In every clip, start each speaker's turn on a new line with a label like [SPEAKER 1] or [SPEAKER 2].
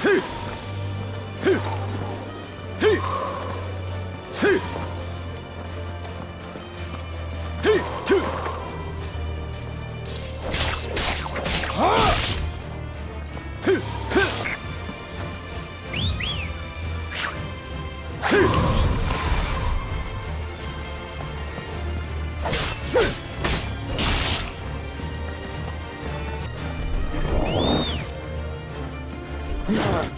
[SPEAKER 1] Huh!
[SPEAKER 2] No!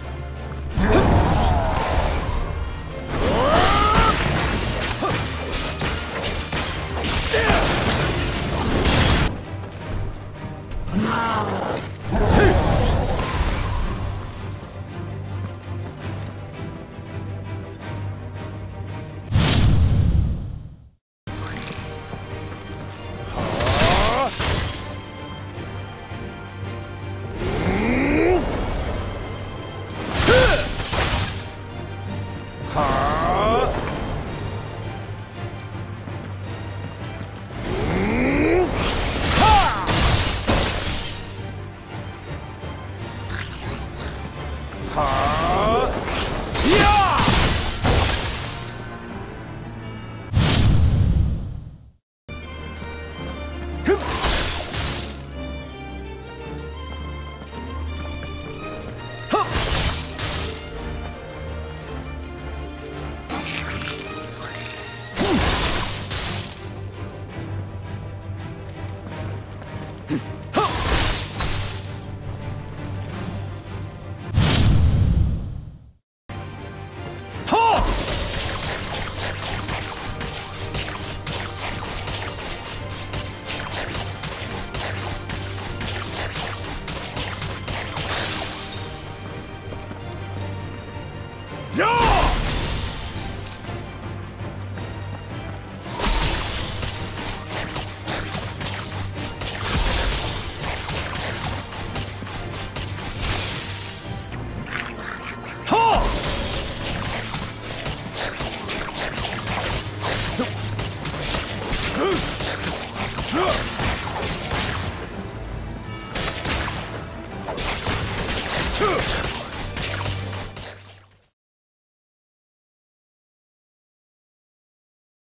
[SPEAKER 3] No! Thank you.